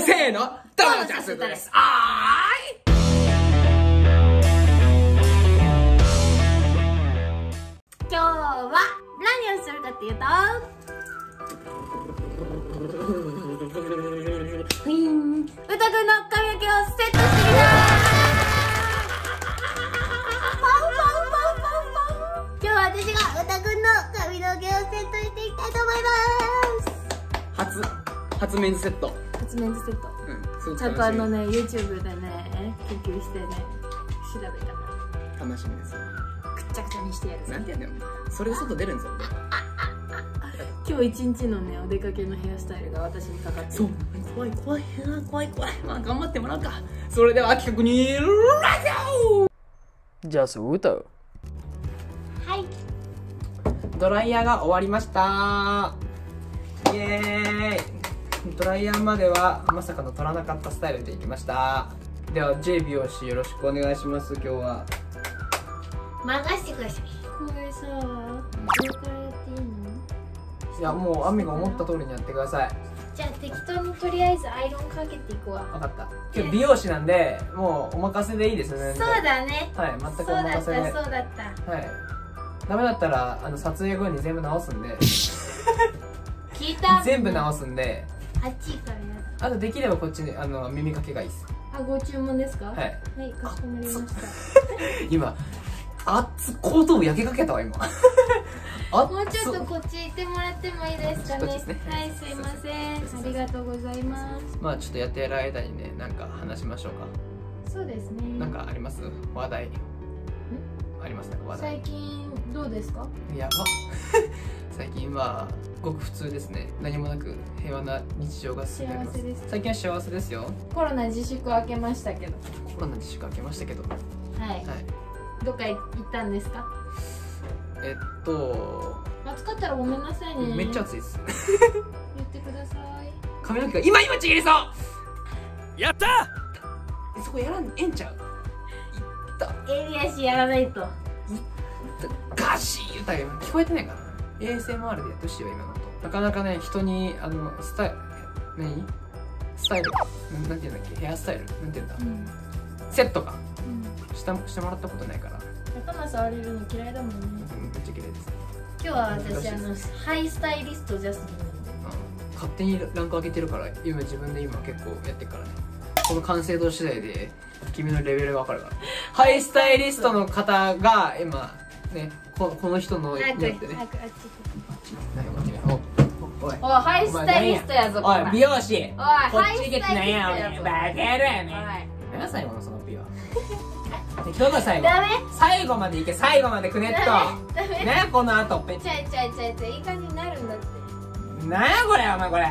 せーの。どうもジャスです。あ今日は何をするかっていうとふいん歌くんの髪の毛をセットしてきたパ 今日は私が歌くんの髪の毛をセットしていきたいと思います。初初メンズセット初メンズセット。うんすごくちゃんとあの楽しね YouTube でね研究してね調べたかみ楽しみです。らくっちゃくちゃにしてやるなんてやねんそれで外出るんぞ 今日一日のねお出かけのヘアスタイルが私にかかってる。そう。怖い怖いな怖い怖い。まあ頑張ってもらうか。それでは企画にラジオじゃあそう歌う。はい。ドライヤーが終わりました。イエーイドライヤーまではまさかの取らなかったスタイルでいきました。では J 美容師よろしくお願いします。今日は。任せてください。これさ上からやってい。いのいやもうアミが思った通りにやってください。じゃあ適当にとりあえずアイロンかけていくわ。分かった。今日美容師なんでもうお任せでいいですね。そうだね。はい全くおそうだった任せでそうだった。はい。ダメだったらあの撮影後に全部直すんで。聞いた。全部直すんであっちからやだあとできればこっちにあの耳かけがいいですあご注文ですか？はい。はいかしこまりました。今熱後頭部焼けかけたわ今。あ もうちょっとこっち行ってもらってもいいですかね？ね。はいすいません。ありがとうございます。まあちょっとやってる間にねなんか話しましょうか。そうですね。なんかあります？話題ありますか？話題。最近どうですか？やば 最近はごく普通ですね。何もなく平和な日常が進んでます。幸せです。最近は幸せですよ。コロナ自粛明けましたけど。コロナ自粛明けましたけど。ははい。いどっか行ったんですか？えっと暑かったらごめんなさいね。めっちゃ暑いです。言ってください。髪の毛が今今ちぎりそう！やったえそこやらんええんちゃう？いった。襟足やらないと。ガシー言ったら聞こえてないかな。ASMR でやってほしいわ今のとなかなかね人にあのスタイル何？スタイル？なんていうんだっけ？ヘアスタイル？なんていうんだ？うん、セットか。うん、したしてもらったことないから。頭触れるの嫌いだもんね。うんめっちゃ綺麗です。今日は私あのハイスタイリストジャスミン。勝手にランク上げてるから今自分で今結構やってるからねこの完成度次第で君のレベルが分かるから。ハイスタイリストの方が今ねここの人のによ早くってねおおいおいハイスタイリストやぞこおいら美容師。おいこっち行けってなんやおハイスタイリストやぞ前。バカ野郎やね何最後のその美は適当だ最後。ダメ。最後まで行け最後までくねっと。ダメ。ダメ。ねこの後。ペちゃいちゃいちゃいちゃいいい感じになるんだって。なんやこれお前これ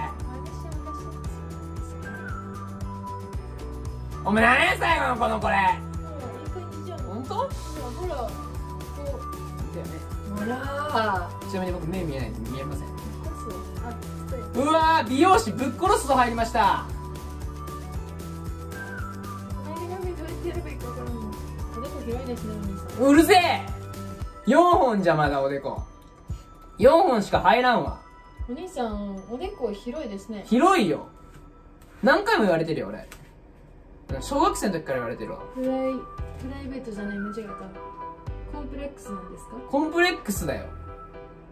お前何や最後のこのこれ本当？ほら。こだよねうほらちなみに僕目見えない見えません。ううわー美容師ぶっ殺すと入りました。うるせえ。4本じゃまだおでこ。4本しか入らんわ。お兄さんおでこ広いですね。広いよ。何回も言われてるよ俺小学生の時から言われてるわ。プライプライベートじゃない間違えた。コンプレックスなんですか？コンプレックスだよ。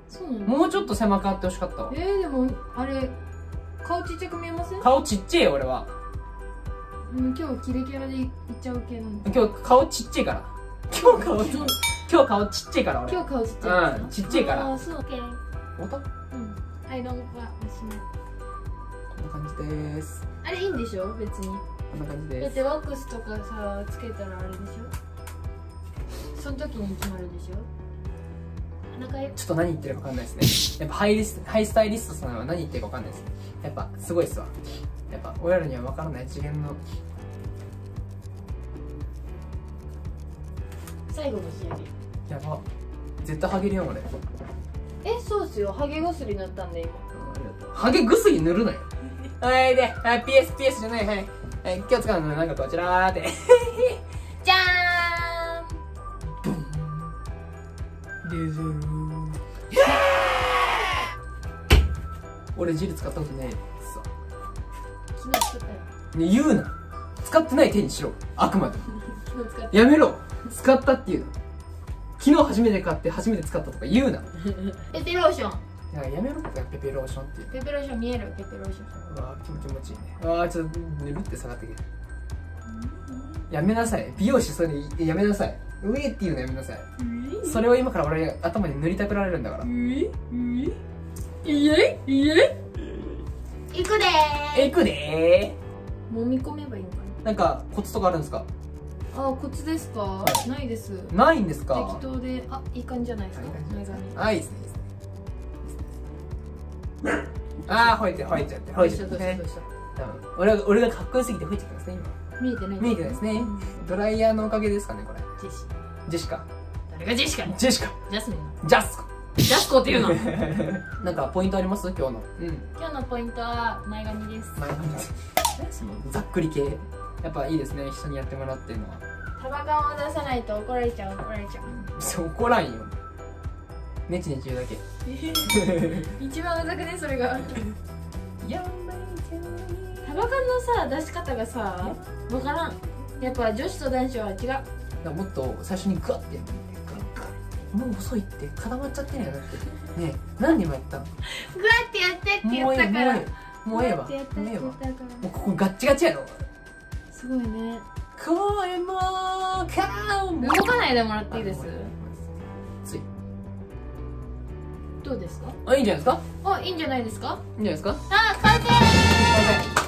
そうなのもうちょっと狭くあってほしかったわ。えー、でもあれ顔ちっちゃく見えません？顔ちっちゃいよ俺は。うん、今日キレキャラでいっちゃう系なんで今日顔ちっちゃいから。今日顔ち今今日顔ちっちゃいから俺。今日顔ちっちゃいうんちっちゃいから。ああそう。OK 本当こうん。アイロンはおしまいんな感じです。あれいいんでしょ？別にこんな感じだっですてワックスとかさつけたらあれでしょ？その時に決まるでしょ？ちょっと何言ってるか分かんないですね。やっぱハイリスハイスタイリストさんは何言ってるか分かんないですやっぱすごいっすわ。やっぱ親らには分からない次元の。最後の仕上げやば。絶対ハゲるよ俺。えそうっすよ。ハゲ薬塗ったんで今。ハゲ薬塗るなよ。はいで、はい PS、PS じゃない、はい。はい、今日使うのはなんかこちらーって。じゃーん。レゼル俺ジル使ったことねえ。さ昨使ったよね言うな。使ってない手にしろ。あくまで。昨日使ったやめろ。使ったっていうの。昨日初めて買って初めて使ったとか言うな。いうペペローションややめろってペペローションっていう。ペペローション見える？ペペローション。うわ気持ち気持ちいいね。うわちょっとぬるって下がってけやめなさい。美容師それにやめなさい。うえっていうのやめなさい。それを今から俺頭に塗りたくられるんだから。行くでえいくでー。揉み込めばいいのかーなんかコツとかあるんですか？なあコツですか？ないです。ないんですか？適当で。あいい感じじゃないですか？前髪いいですねああ吠えて吠えちゃって吠えちゃって俺が俺がかっこよすぎて吠えちゃってますね今。見えてない。見えてないですね。うん。ドライヤーのおかげですかねこれ。ジェシジェシカ。誰がジェシカにジェシカ。ジャスミンの。ジャスコ。ジャスコっていうの？なんかポイントあります？今日の。うん。今日のポイントは前髪です。前髪そのざっくり系。やっぱいいですね一緒にやってもらってるのは。タバカンを出さないと怒られちゃう怒られちゃう。そう怒らんよネチネチ言うだけ。一番うざくねそれが。やタバカンのさ出し方がさわからん。やっぱ女子と男子は違う。もっと最初にグワッてやってグワッグワッ。もう遅いって固まっちゃってるよだって。ねえ何にもやったの？グワってやってって言もうええったから。もうええもうええわもうええわもうここガッチガチやろ。すごいね。声も顔も動かないでもらっていいですどうですか？あいいんじゃないですか？あいいんじゃないですか？いいんじゃないですか？あ完成！あ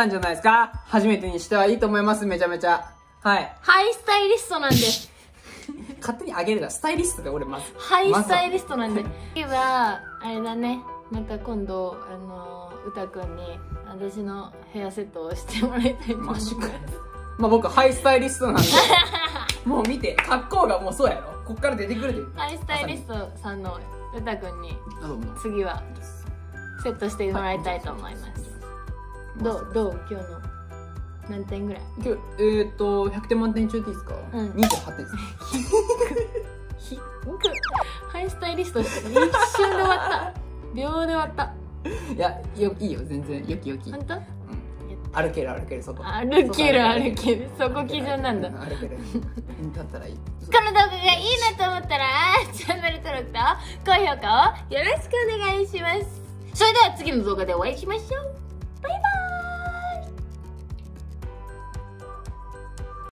ったんじゃないですか？初めてにしてはいいと思いますめちゃめちゃ。はい。ハイスタイリストなんで。勝手にあげるな。スタイリストが俺まず。ハイスタイリリストなんで。次はあれだね。また今度あのうたくんに私のヘアセットをしてもらいたいと思います。マジかよ。まあ僕ハイスタイリストなんで。もう見て。格好がもうそうやろ。こっから出てくるで。ハイスタイリストさんのうたくんに次はセットしてもらいたいと思いますどうどう？今日の。何点ぐらい？今日えー、っと100点満点中でいいですか、うん。28点です。ひハイスタイリストして一瞬で終わった。秒で終わった。いやよいいよ全然。よきよき、本当？歩ける歩ける外。歩ける歩ける。そこ基準なんだ。う歩ける。だったらいい。この動画がいいなと思ったらチャンネル登録と高評価をよろしくお願いします。それでは次の動画でお会いしましょう